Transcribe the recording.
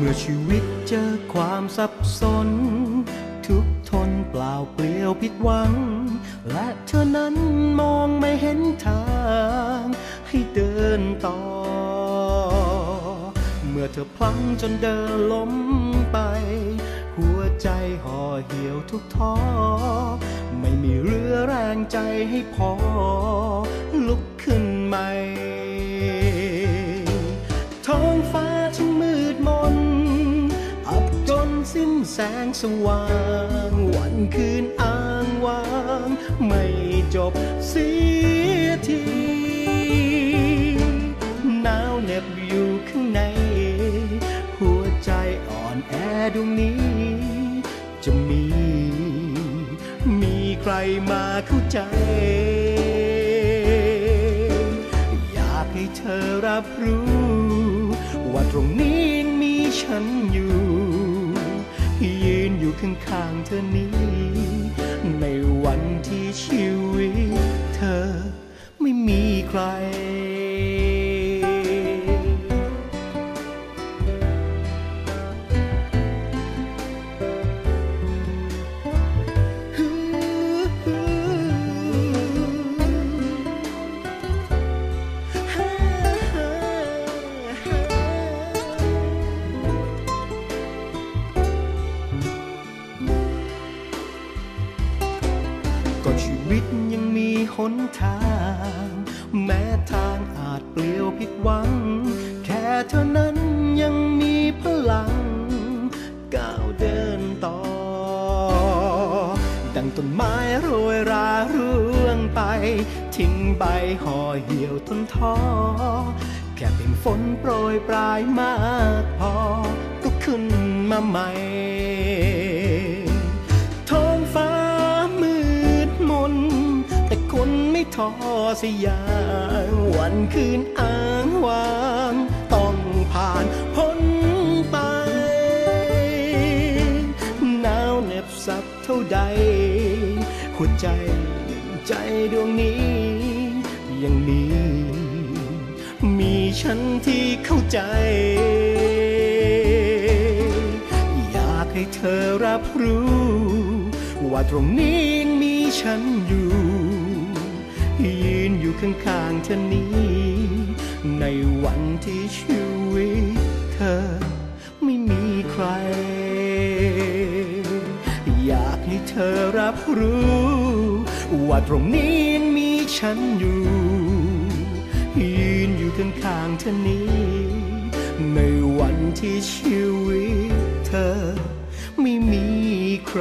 เมื่อชีวิตเจอความสับสน ทุกทนเปล่าเปลี่ยวผิดหวัง และเธอนั้นมองไม่เห็นทาง ให้เดินต่อ เมื่อเธอพลั้งจนเดินล้มไป หัวใจห่อเหี่ยวทุกท้อ ไม่มีเรือแรงใจให้พอ ลุกขึ้นใหม่ แสงสว่าง วันคืนอ้างว้าง ไม่จบเสียทีหนาวเหน็บอยู่ข้างใน หัวใจอ่อนแอดวงนี้ จะมี มีใครมาเข้าใจ อยากให้เธอรับรู้ ว่าตรงนี้ยังมีฉันอยู่ยืนอยู่ ข้างเธอนี้ ในวันที่ชีวิตเธอไม่มีใคร ก็ชีวิตยังมีหนทาง แม้ทางอาจเปลี่ยวผิดหวัง แค่เท่านั้นยังมีพลัง ก้าวเดินต่อ ดังต้นไม้โรยราร่วงไป ทิ้งใบห่อเหี่ยวทนท้อ แค่เป็นฝนโปรยปลายมากพอ ก็ขึ้นมาใหม่ ท้อสยางวันคืนอ้างว้าง ต้องผ่านพ้นไปหนาวเหน็บสักเท่าใด หัวใจใจดวงนี้ ยังมี มีฉันที่เข้าใจ อยากให้เธอรับรู้ ว่าตรงนี้ยังมีฉันอยู่ ยืนอยู่ข้างๆเธอนี้ ในวันที่ชีวิตเธอไม่มีใคร อยากให้เธอรับรู้ ว่าตรงนี้ยังมีฉันอยู่ยืนอยู่ข้างๆเธอนี้ ในวันที่ชีวิตเธอไม่มีใคร